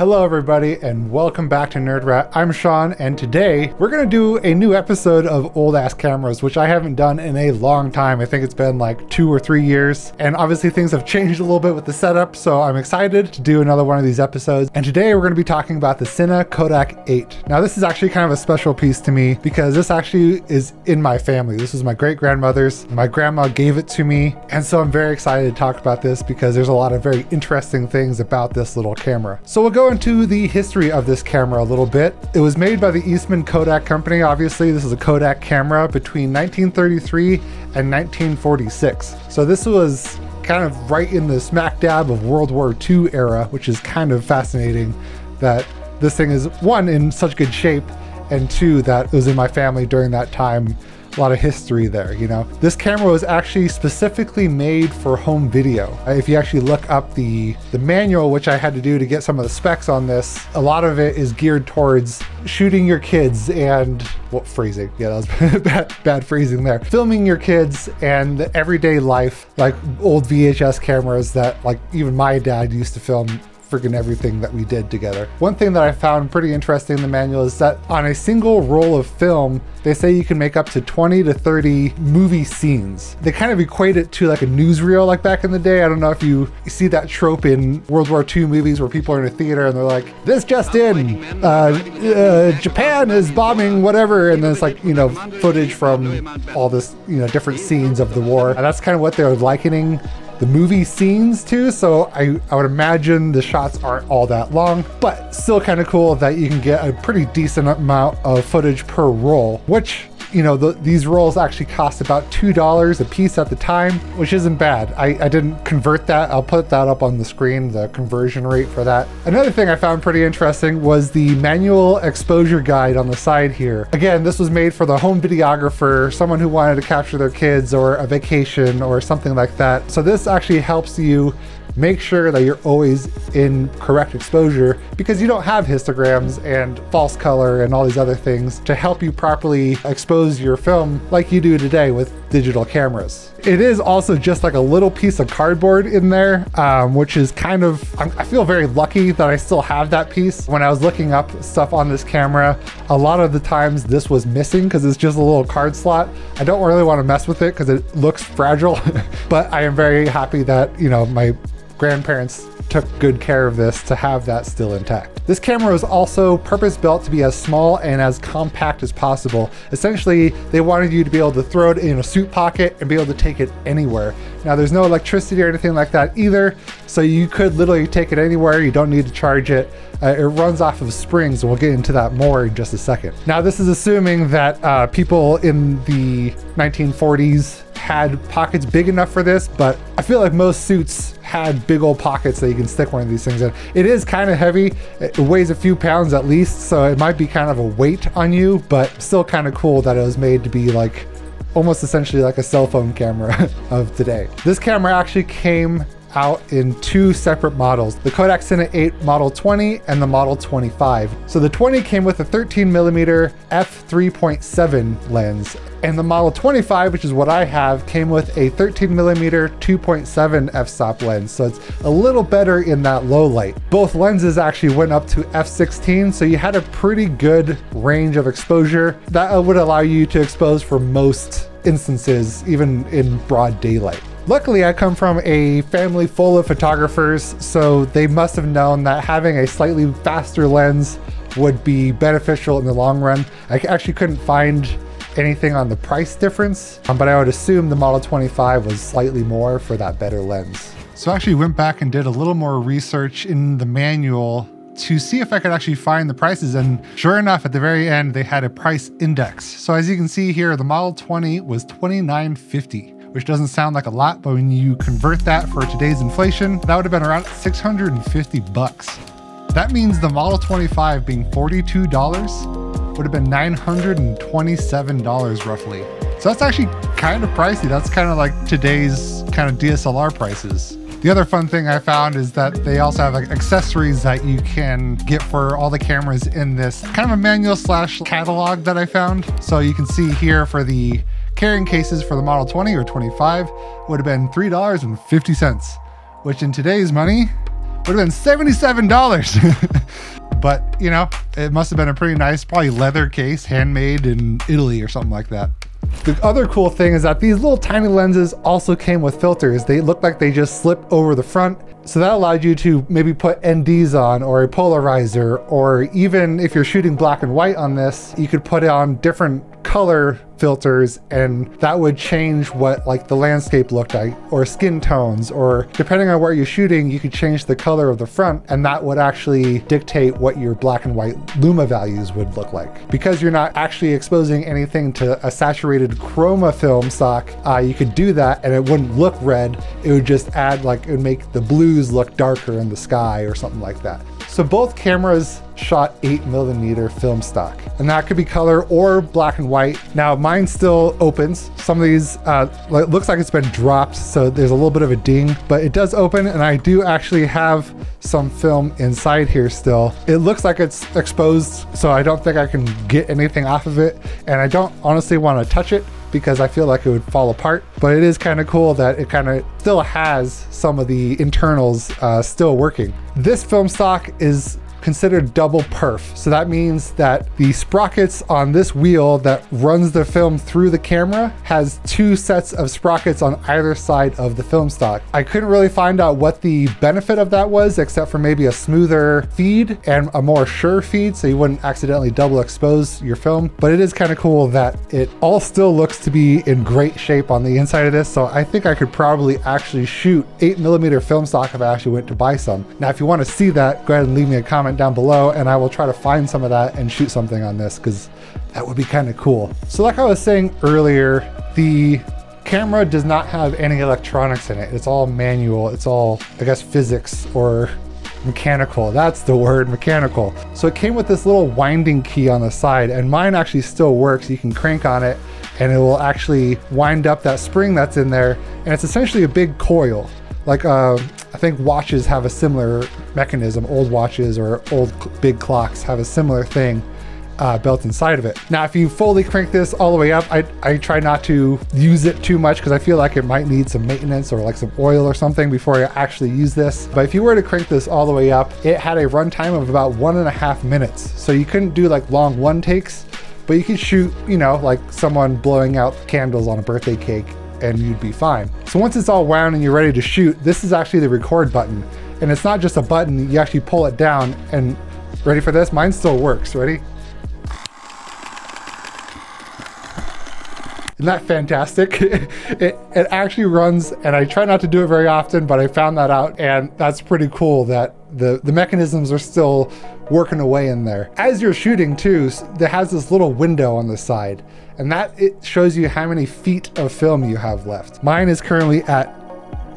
Hello, everybody, and welcome back to Nerd Rat. I'm Sean, and today we're going to do a new episode of Old Ass Cameras, which I haven't done in a long time. I think it's been like two or three years, and obviously things have changed a little bit with the setup, so I'm excited to do another one of these episodes. And today we're going to be talking about the Cine Kodak 8. Now, this is actually kind of a special piece to me because this actually is in my family. This was my great grandmother's. My grandma gave it to me, and so I'm very excited to talk about this because there's a lot of very interesting things about this little camera. So we'll go into the history of this camera a little bit. It was made by the Eastman Kodak Company. Obviously, this is a Kodak camera between 1933 and 1946. So this was kind of right in the smack dab of World War II era, which is kind of fascinating that this thing is one in such good shape and two that it was in my family during that time a lot of history there, you know. This camera was actually specifically made for home video. Uh, if you actually look up the, the manual, which I had to do to get some of the specs on this, a lot of it is geared towards shooting your kids and, well, phrasing. Yeah, that was bad, bad phrasing there. Filming your kids and the everyday life, like old VHS cameras that like even my dad used to film freaking everything that we did together. One thing that I found pretty interesting in the manual is that on a single roll of film, they say you can make up to 20 to 30 movie scenes. They kind of equate it to like a newsreel like back in the day. I don't know if you see that trope in World War II movies where people are in a theater and they're like, this just in, uh, uh, Japan is bombing whatever. And then it's like, you know, footage from all this, you know, different scenes of the war. And that's kind of what they're likening the movie scenes too. So I, I would imagine the shots aren't all that long, but still kind of cool that you can get a pretty decent amount of footage per roll, which you know, the, these rolls actually cost about $2 a piece at the time, which isn't bad. I, I didn't convert that. I'll put that up on the screen, the conversion rate for that. Another thing I found pretty interesting was the manual exposure guide on the side here. Again, this was made for the home videographer, someone who wanted to capture their kids or a vacation or something like that. So this actually helps you make sure that you're always in correct exposure because you don't have histograms and false color and all these other things to help you properly expose your film like you do today with digital cameras. It is also just like a little piece of cardboard in there, um, which is kind of, I feel very lucky that I still have that piece. When I was looking up stuff on this camera, a lot of the times this was missing because it's just a little card slot. I don't really want to mess with it because it looks fragile, but I am very happy that, you know, my grandparents took good care of this to have that still intact. This camera was also purpose built to be as small and as compact as possible. Essentially, they wanted you to be able to throw it in a suit pocket and be able to take it anywhere. Now there's no electricity or anything like that either, so you could literally take it anywhere. You don't need to charge it. Uh, it runs off of springs, and we'll get into that more in just a second. Now this is assuming that uh, people in the 1940s had pockets big enough for this, but I feel like most suits had big old pockets that you can stick one of these things in. It is kind of heavy. It weighs a few pounds at least, so it might be kind of a weight on you, but still kind of cool that it was made to be like almost essentially like a cell phone camera of today. This camera actually came out in two separate models, the Kodak Cine 8 Model 20 and the Model 25. So the 20 came with a 13 millimeter f3.7 lens, and the Model 25, which is what I have, came with a 13 millimeter 2.7 f-stop lens, so it's a little better in that low light. Both lenses actually went up to f16, so you had a pretty good range of exposure that would allow you to expose for most instances, even in broad daylight. Luckily, I come from a family full of photographers, so they must have known that having a slightly faster lens would be beneficial in the long run. I actually couldn't find anything on the price difference, um, but I would assume the Model 25 was slightly more for that better lens. So I actually went back and did a little more research in the manual to see if I could actually find the prices. And sure enough, at the very end, they had a price index. So as you can see here, the Model 20 was 2950 which doesn't sound like a lot, but when you convert that for today's inflation, that would have been around 650 bucks. That means the Model 25 being $42 would have been $927 roughly. So that's actually kind of pricey. That's kind of like today's kind of DSLR prices. The other fun thing I found is that they also have like accessories that you can get for all the cameras in this kind of a manual slash catalog that I found. So you can see here for the carrying cases for the Model 20 or 25 would have been $3.50, which in today's money would have been $77. but, you know, it must have been a pretty nice, probably leather case, handmade in Italy or something like that. The other cool thing is that these little tiny lenses also came with filters. They look like they just slip over the front. So that allowed you to maybe put NDs on or a polarizer, or even if you're shooting black and white on this, you could put on different color filters and that would change what like the landscape looked like or skin tones or depending on where you're shooting you could change the color of the front and that would actually dictate what your black and white luma values would look like. Because you're not actually exposing anything to a saturated chroma film stock uh, you could do that and it wouldn't look red. It would just add like it would make the blues look darker in the sky or something like that so both cameras shot 8 millimeter film stock, and that could be color or black and white. Now mine still opens. Some of these uh, it looks like it's been dropped, so there's a little bit of a ding, but it does open, and I do actually have some film inside here still. It looks like it's exposed, so I don't think I can get anything off of it, and I don't honestly want to touch it because I feel like it would fall apart. But it is kind of cool that it kind of still has some of the internals uh, still working. This film stock is considered double perf. So that means that the sprockets on this wheel that runs the film through the camera has two sets of sprockets on either side of the film stock. I couldn't really find out what the benefit of that was, except for maybe a smoother feed and a more sure feed so you wouldn't accidentally double expose your film. But it is kind of cool that it all still looks to be in great shape on the inside of this. So I think I could probably actually shoot 8 millimeter film stock if I actually went to buy some. Now, if you want to see that, go ahead and leave me a comment comment down below and I will try to find some of that and shoot something on this because that would be kind of cool. So like I was saying earlier, the camera does not have any electronics in it. It's all manual. It's all, I guess, physics or mechanical. That's the word, mechanical. So it came with this little winding key on the side and mine actually still works. You can crank on it and it will actually wind up that spring that's in there. And it's essentially a big coil. Like uh, I think watches have a similar mechanism. Old watches or old big clocks have a similar thing uh, built inside of it. Now, if you fully crank this all the way up, I, I try not to use it too much because I feel like it might need some maintenance or like some oil or something before I actually use this. But if you were to crank this all the way up, it had a runtime of about one and a half minutes. So you couldn't do like long one takes, but you could shoot, you know, like someone blowing out candles on a birthday cake and you'd be fine. So once it's all wound and you're ready to shoot, this is actually the record button. And it's not just a button, you actually pull it down and ready for this? Mine still works, ready? Isn't that fantastic? it, it actually runs, and I try not to do it very often, but I found that out, and that's pretty cool that the, the mechanisms are still working away in there. As you're shooting too, there has this little window on the side, and that it shows you how many feet of film you have left. Mine is currently at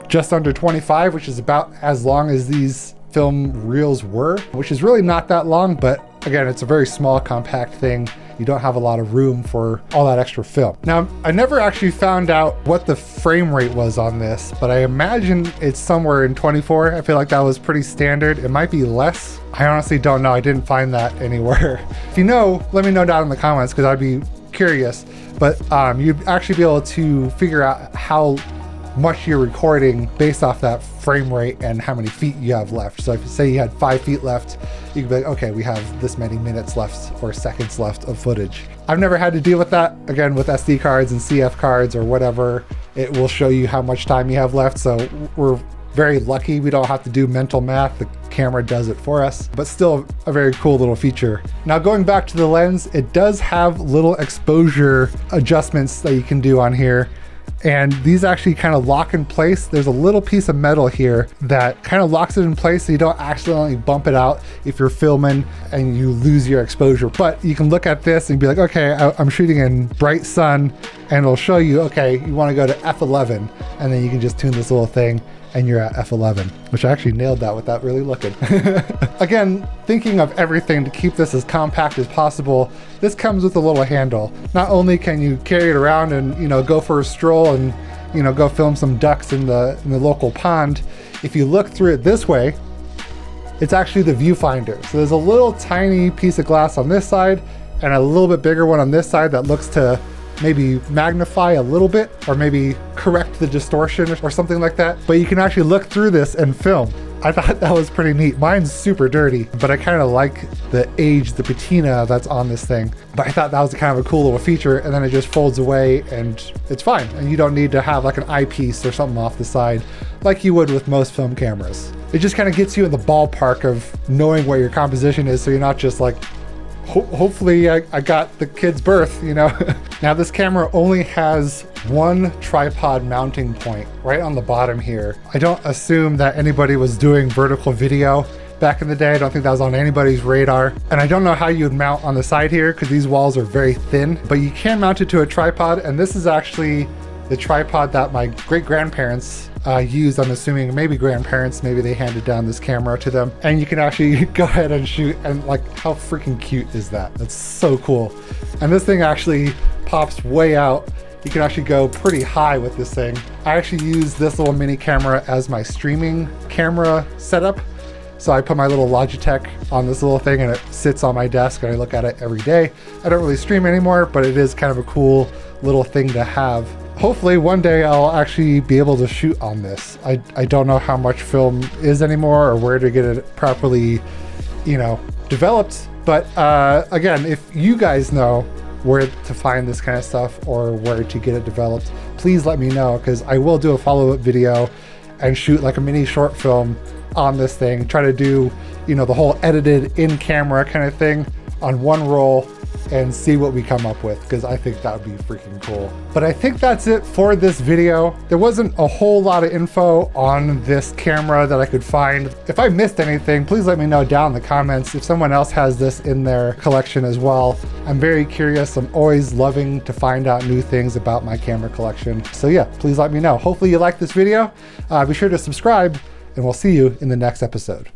just under 25, which is about as long as these film reels were, which is really not that long, but again, it's a very small, compact thing. You don't have a lot of room for all that extra film. Now, I never actually found out what the frame rate was on this, but I imagine it's somewhere in 24. I feel like that was pretty standard. It might be less. I honestly don't know. I didn't find that anywhere. if you know, let me know down in the comments because I'd be curious. But um, you'd actually be able to figure out how much you're recording based off that frame rate and how many feet you have left. So if you say you had five feet left, you could be like, okay, we have this many minutes left or seconds left of footage. I've never had to deal with that. Again, with SD cards and CF cards or whatever, it will show you how much time you have left. So we're very lucky we don't have to do mental math. The camera does it for us, but still a very cool little feature. Now going back to the lens, it does have little exposure adjustments that you can do on here and these actually kind of lock in place. There's a little piece of metal here that kind of locks it in place so you don't accidentally bump it out if you're filming and you lose your exposure. But you can look at this and be like, okay, I'm shooting in bright sun and it'll show you, okay, you want to go to F11 and then you can just tune this little thing and you're at F11, which I actually nailed that without really looking. Again, thinking of everything to keep this as compact as possible, this comes with a little handle. Not only can you carry it around and you know go for a stroll and you know go film some ducks in the in the local pond, if you look through it this way, it's actually the viewfinder. So there's a little tiny piece of glass on this side and a little bit bigger one on this side that looks to maybe magnify a little bit or maybe correct the distortion or something like that. But you can actually look through this and film. I thought that was pretty neat. Mine's super dirty, but I kind of like the age, the patina that's on this thing. But I thought that was kind of a cool little feature, and then it just folds away and it's fine. And you don't need to have like an eyepiece or something off the side like you would with most film cameras. It just kind of gets you in the ballpark of knowing what your composition is so you're not just like ho- hopefully I, I got the kid's birth, you know. now this camera only has one tripod mounting point right on the bottom here. I don't assume that anybody was doing vertical video back in the day. I don't think that was on anybody's radar. And I don't know how you would mount on the side here because these walls are very thin, but you can mount it to a tripod. And this is actually the tripod that my great grandparents uh, used. I'm assuming maybe grandparents, maybe they handed down this camera to them. And you can actually go ahead and shoot. And like, how freaking cute is that? That's so cool. And this thing actually pops way out. You can actually go pretty high with this thing. I actually use this little mini camera as my streaming camera setup. So I put my little Logitech on this little thing and it sits on my desk and I look at it every day. I don't really stream anymore, but it is kind of a cool little thing to have hopefully one day I'll actually be able to shoot on this. I, I don't know how much film is anymore or where to get it properly, you know, developed. But uh, again, if you guys know where to find this kind of stuff or where to get it developed, please let me know because I will do a follow-up video and shoot like a mini short film on this thing. Try to do, you know, the whole edited in camera kind of thing on one roll and see what we come up with because I think that would be freaking cool. But I think that's it for this video. There wasn't a whole lot of info on this camera that I could find. If I missed anything, please let me know down in the comments if someone else has this in their collection as well. I'm very curious. I'm always loving to find out new things about my camera collection. So yeah, please let me know. Hopefully you like this video. Uh, be sure to subscribe and we'll see you in the next episode.